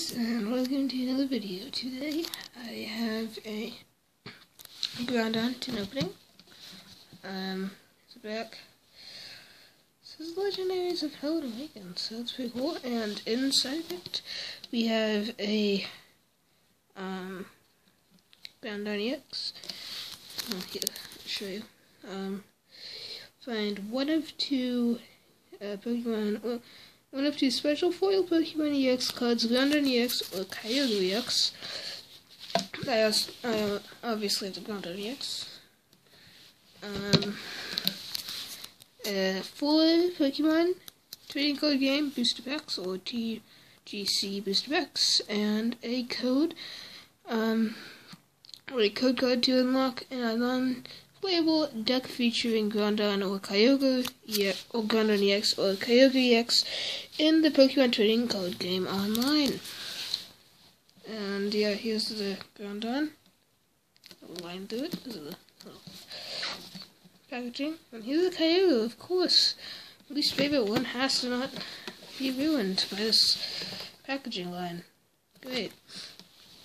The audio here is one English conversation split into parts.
guys, and welcome to another video. Today, I have a Groudon tin opening. Um, it's back. This is Legendaries of Hoenn Awaken, so that's pretty cool. And inside it, we have a, um, Groudon EX. Oh, here, I'll show you. Um, find one of two, uh, Pokemon, well, one of two special foil Pokemon EX cards, Groudon EX or Kyogre EX. I also, uh, obviously the Groudon EX. Um, uh, four Pokemon trading card game booster packs or TGC booster packs, and a code, um, or a code card to unlock an non playable deck featuring Groudon or Kyogre EX, or Groudon EX or Kyogre EX in the Pokemon Trading Card game online. And yeah, here's the Groudon. Line through it. This is the packaging. And here's the Kyogre, of course. At Least favorite one has to not be ruined by this packaging line. Great.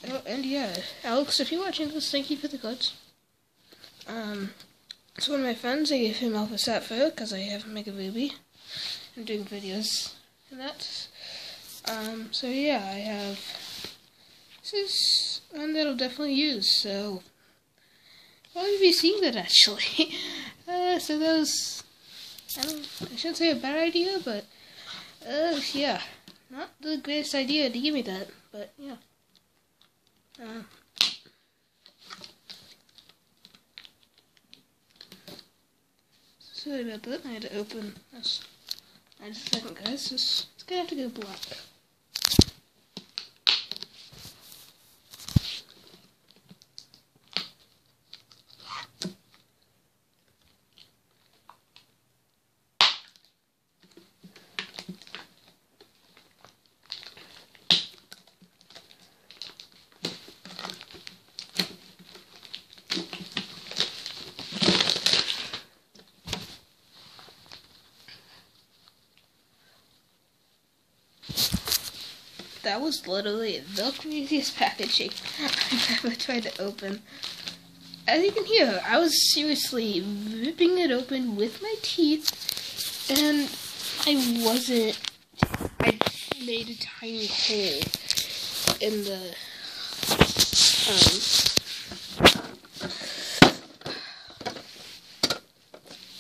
Oh, and yeah, Alex, if you're watching this, thank you for the cards. Um, it's one of my friends. I gave him Alpha Sapphire because I have Mega Ruby. I'm doing videos and that. Um, so yeah, I have. This is one that I'll definitely use. So I'll be seeing that actually. uh, so that was. I. I shouldn't say a bad idea, but uh, yeah, not the greatest idea to give me that, but yeah. Uh, Sorry about that, I had to open this. I just a second guys, it's, it's gonna have to go black. That was literally the craziest packaging I've ever tried to open. As you can hear, I was seriously ripping it open with my teeth, and I wasn't. I made a tiny hole in the. Um,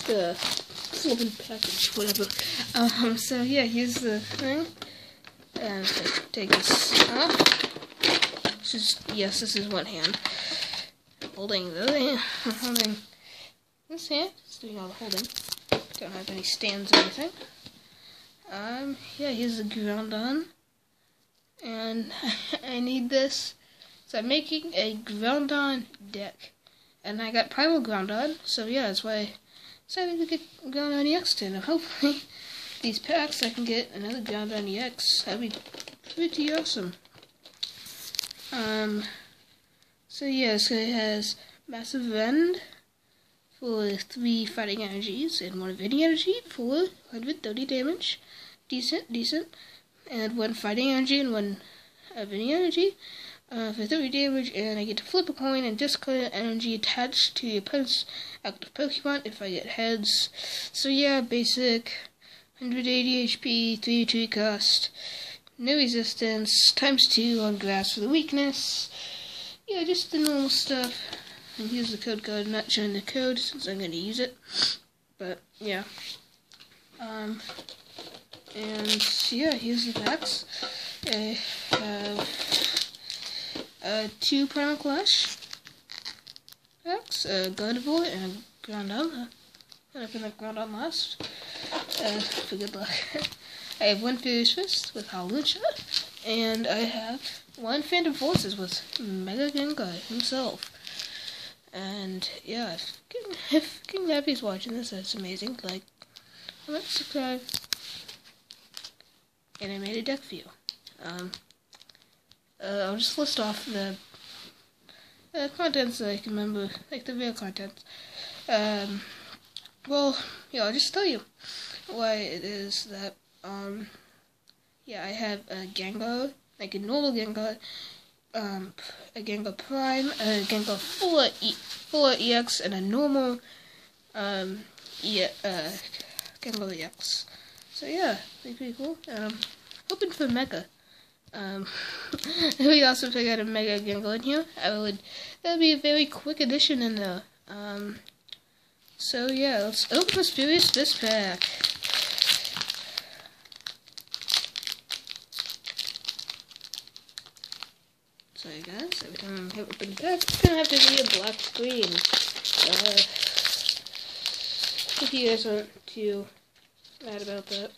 the flipping package, whatever. Um, so yeah, here's the thing and take this. This is, yes, this is one hand. Holding the hand, holding this hand, it's doing all the holding. Don't have any stands or anything. Um, yeah, here's the Groudon. And I need this. So I'm making a Groudon deck. And I got Primal Groudon, so yeah, that's why I decided to get Groudon EX to, and hopefully these packs, I can get another Groudon EX. That'd be pretty awesome. Um, so yeah, so it has Massive Rend for 3 fighting energies and 1 Vinny energy for 130 damage. Decent, decent. And 1 fighting energy and 1 uh, Vinny energy uh, for 30 damage. And I get to flip a coin and discard energy attached to your opponent's active Pokemon if I get heads. So yeah, basic 180 HP, 3 tree cost, no resistance, times 2 on grass for the weakness. Yeah, just the normal stuff. And here's the code card. I'm not showing the code since I'm going to use it. But, yeah. Um, and, yeah, here's the packs. I have uh, two Primal Clash packs, a Gardevoir and a going to put Groudon last uh, for good luck. I have one Furious with Hawlucha, and I have one Phantom Forces with Mega Gengar himself. And yeah, if King, if King Nappy's watching this, that's amazing. Like, comment, subscribe, and I made a deck for you. Um, uh, I'll just list off the uh, contents that I can remember, like the real contents. Um, well, yeah, I'll just tell you why it is that, um, yeah, I have a Gengar like a normal Gengar, um, a Gengar Prime, a Gengar Full e, Full EX, and a normal um, e, uh, Gengar EX. So yeah, pretty, pretty cool. Um, hoping for Mega. Um, we also figure out a Mega Gengar in here, I would, that would be a very quick addition in there. Um, so yeah, let's open this Furious this pack. Sorry guys, every time I open the pack, it's gonna have to be a black screen. Uh, if you guys aren't too mad about that.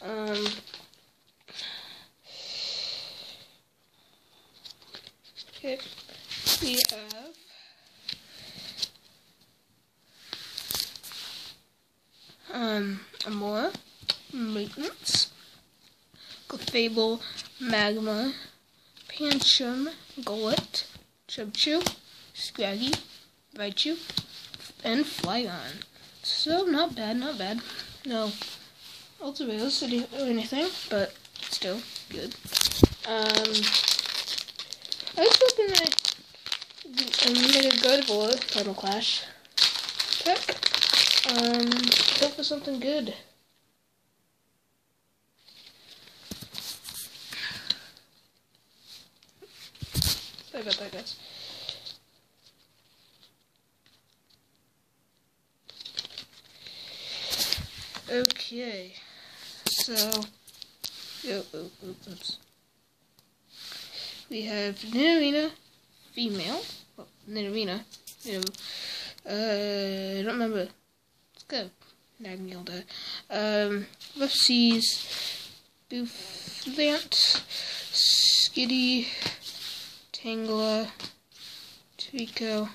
Um, okay, we have um, Amaura, Maintenance, Clefable, Magma, Pancham, Golett, Cubchoo, Scraggy, Raichu, and Flygon. So, not bad, not bad. No ultimates or anything, but still good. Um, I was hoping that I'm gonna go to Primal Clash pick. Um, hope for something good. Sorry about that, guys. Okay, so, oh, oh, oh, oops. We have Nidorina, female, well, you know, uh, I don't remember let's go. Nagnilda. Um, Rough Bouffalant, Skitty, Tangela, Treecko.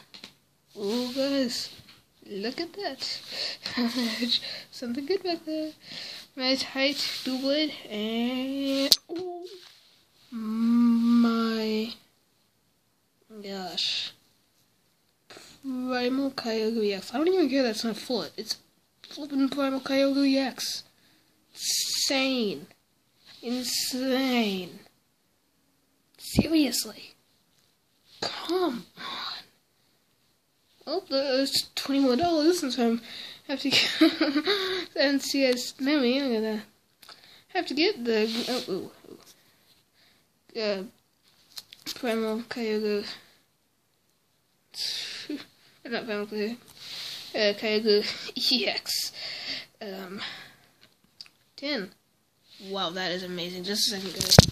Oh, guys, look at that. Something good back there. Nice height, Doublade, and oh my gosh. Primal Kyogre X. I don't even care that's not foot. It's flipping Primal Kyogre X. Insane. Insane. Seriously. Come on. Well, it's twenty more dollars since I'm have to get and CS memory. I'm gonna have to get the oh, oh, oh. uh Primal Kyogre not Vampire, uh, Kyogre EX. Um, 10. Wow, that is amazing. Just a second, guys.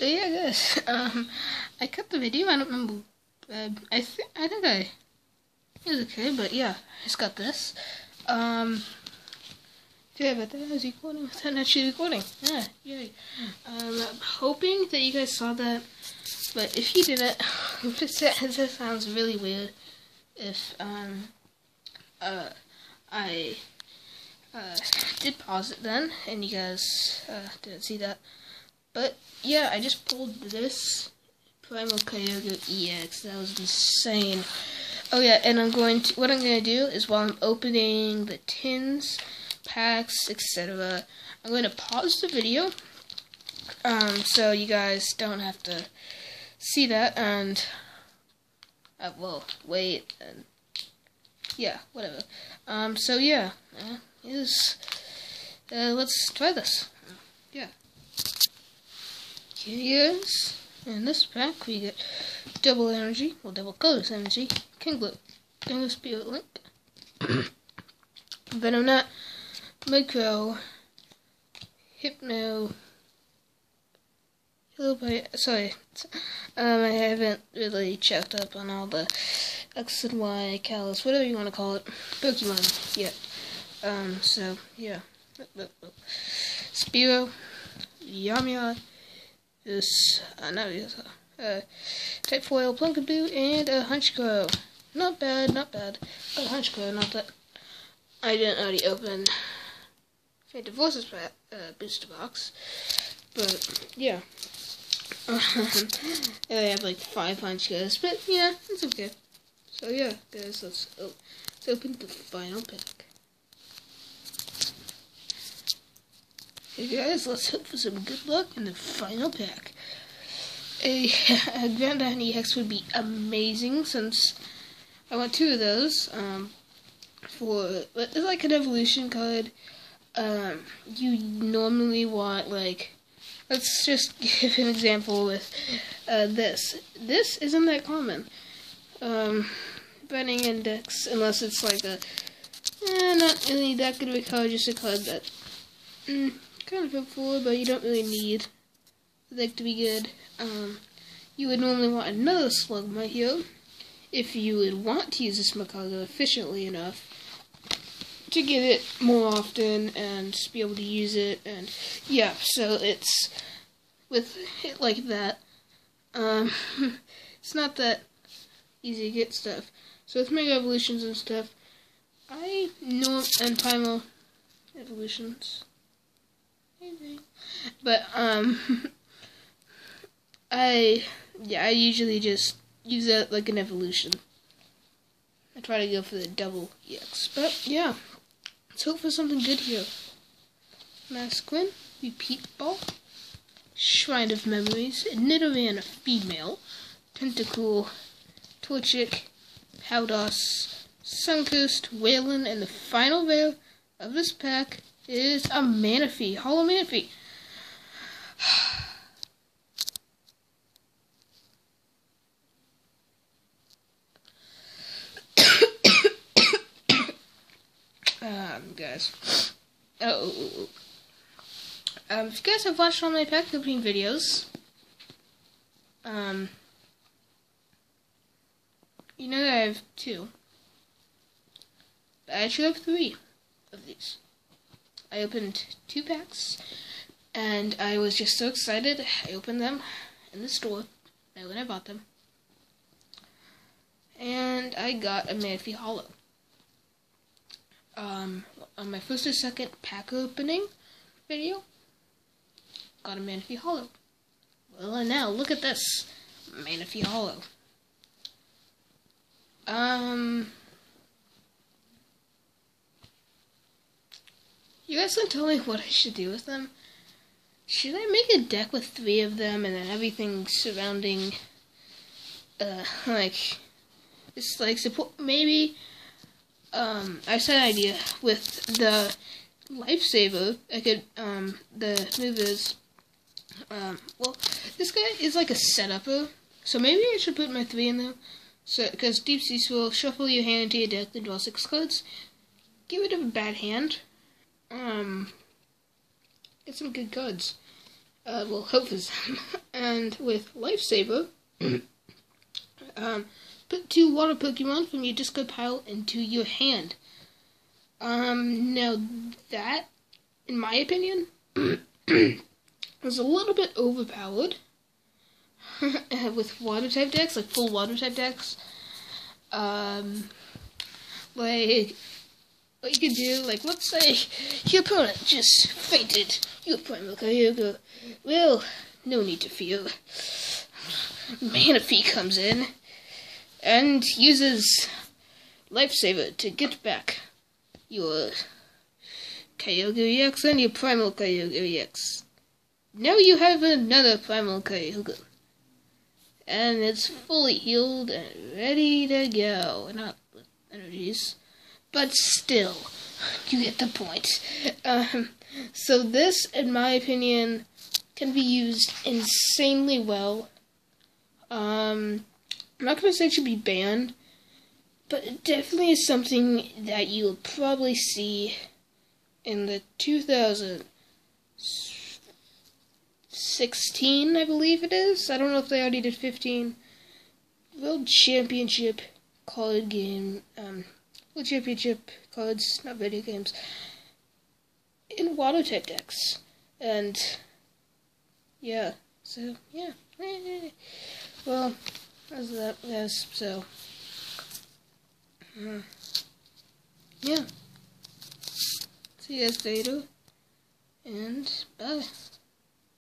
So yeah, guys. Um, I cut the video. I don't remember. Uh, I think I think I it was okay, but yeah, I just got this. Um, yeah, but that was recording. That actually recording. Yeah, yay. Um, I'm hoping that you guys saw that but if you didn't, this sounds really weird. If um, uh, I uh, did pause it then, and you guys uh, didn't see that. But yeah, I just pulled this Primal Kyogre EX. That was insane. Oh yeah, and I'm going to what I'm going to do is while I'm opening the tins, packs, etc. I'm going to pause the video, um, so you guys don't have to see that and uh, well wait and yeah whatever um so yeah uh, is uh, let's try this yeah here's in this pack we get double energy well double colors energy Kingler Kingler Spirit Link Venonat Micro Hypno sorry, um, I haven't really checked up on all the X and Y, Kalos, whatever you want to call it, Pokemon yet. Um, so, yeah. Spiro, Yamia, is, uh, not uh, Type Foil, Pumpkaboo, and a Honchkrow. Not bad, not bad. But Honchkrow, not that. I didn't already open Phantom Forces uh, booster box. But, yeah. I have like five punch guys, but yeah, it's okay. So yeah, guys, let's, oh, let's open the final pack. Hey guys, let's hope for some good luck in the final pack. A, a Grand EX would be amazing since I want two of those. Um, for it's like an evolution card. Um, you normally want like let's just give an example with uh, this. This isn't that common. Um, Burning Index, unless it's like a eh, not really that good of a card, just a card that mm, kind of helpful, but you don't really need deck to be good. Um, you would normally want another Slugma here if you would want to use this Magcargo efficiently enough to get it more often and be able to use it and yeah so it's with it like that um it's not that easy to get stuff so with mega evolutions and stuff I know and primal evolutions but um I yeah I usually just use it like an evolution I try to go for the double EX but yeah Let's hope for something good here. Masculine, repeat ball, Shrine of Memories, Nidoran a female, Tentacool, Torchic, Powdos, Suncoast, Wailord, and the final rare of this pack is a Manaphy, Holo Manaphy. um, guys. Oh. Um, if you guys have watched all my pack opening videos, um, you know that I have two. But I actually have three of these. I opened two packs, and I was just so excited. I opened them in the store when I bought them, and I got a Manaphy Holo um, on my first or second pack opening video, got a Manaphy Holo. Well, and now look at this Manaphy Holo. Um, you guys can tell me what I should do with them. Should I make a deck with three of them and then everything surrounding, uh, like, it's like support, maybe um, I said idea with the lifesaver. I could um, the move is um, well, this guy is like a setupper, so maybe I should put my three in there. So because Deep Sea Swirl, shuffle your hand into your deck, then draw six cards. Get rid of a bad hand. Um, get some good cards. Uh, well, hope for some. and with lifesaver, um Put two water Pokemon from your discard pile into your hand. Um, now that, in my opinion, is a little bit overpowered with water type decks, like full water type decks. Um, like, what you could do, like, let's say your opponent just fainted your Primal Kyogre. Well, no need to fear. Manaphy comes in and uses Lifesaver to get back your Kyogre EX and your Primal Kyogre EX. Now you have another Primal Kyogre. And it's fully healed and ready to go. Not energies, but still, you get the point. Um, so this, in my opinion, can be used insanely well. Um, I'm not going to say it should be banned, but it definitely is something that you'll probably see in the 2016, I believe it is. I don't know if they already did 15. World Championship card game, um, World Championship cards, not video games, in water type decks. And, yeah, so, yeah. Well, as that yes so. Uh, yeah. See you guys later. And bye